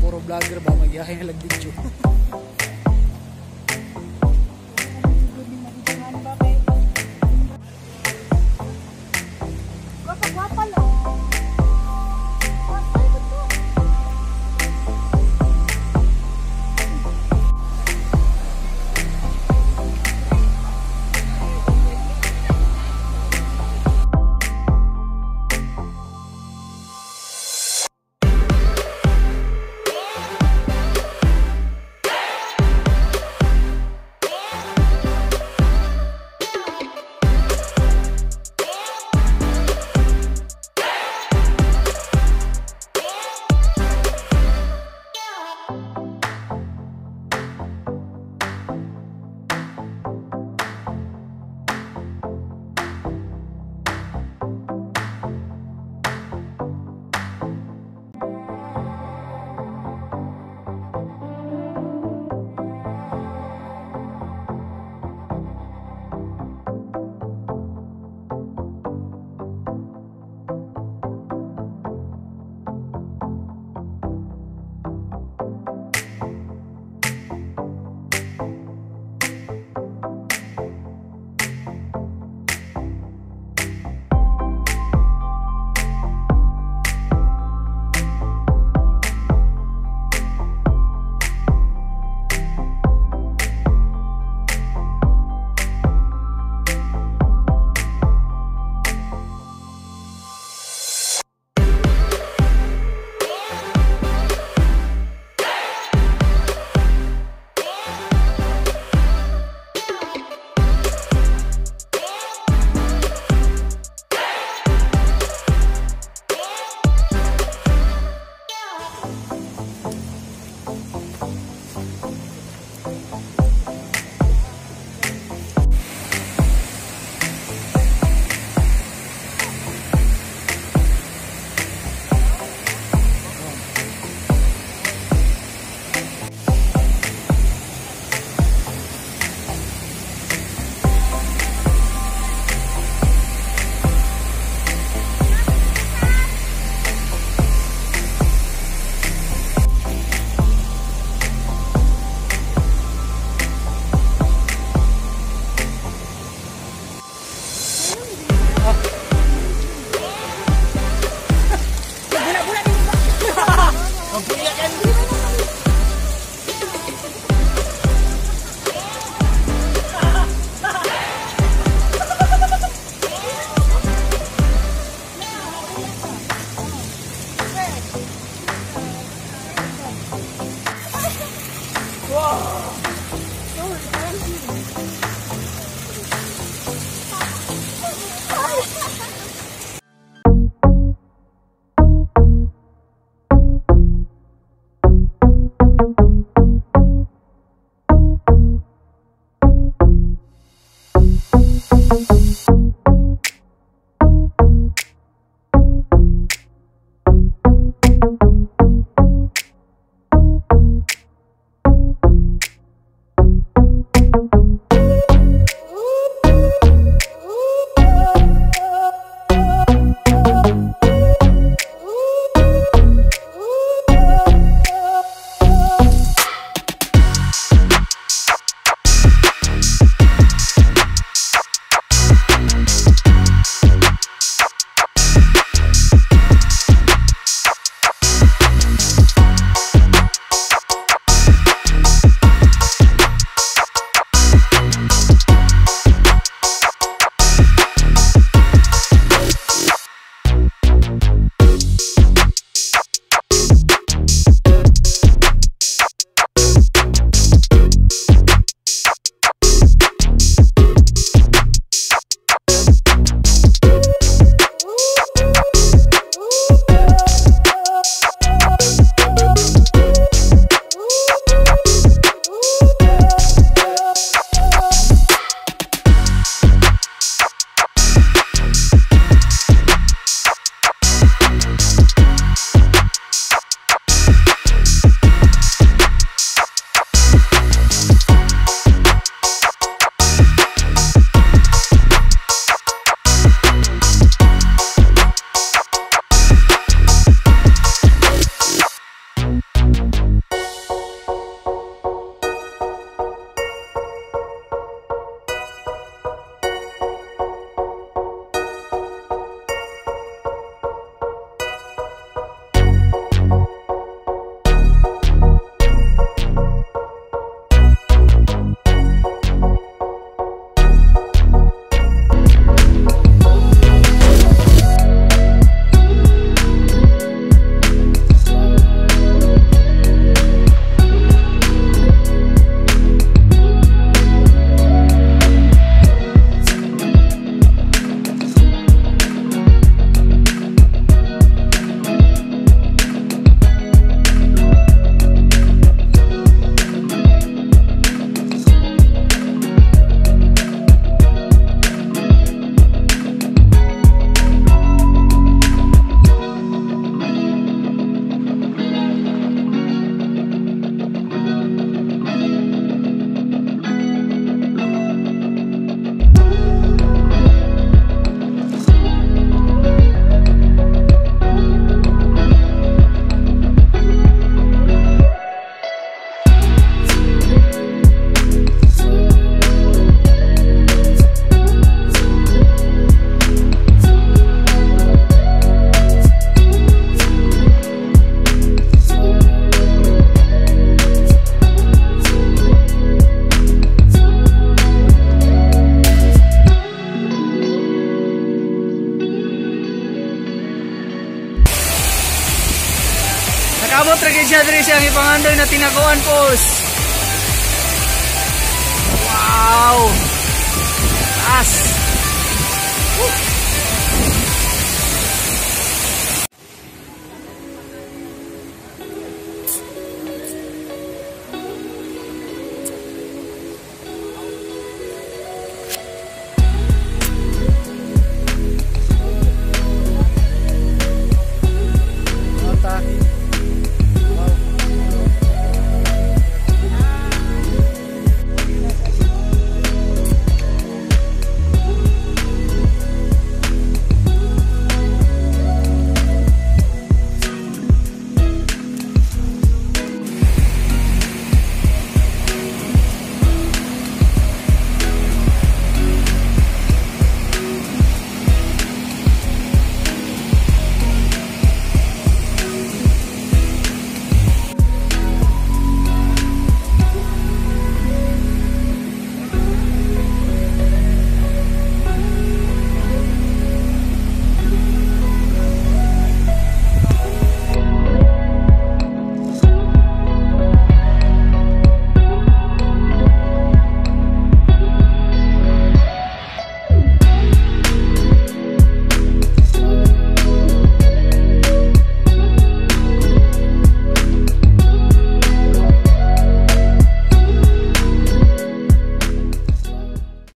puro vlogger ba? Magyahay na video Siya diri siya ipangandoy na tinakuan pos. Wow. As.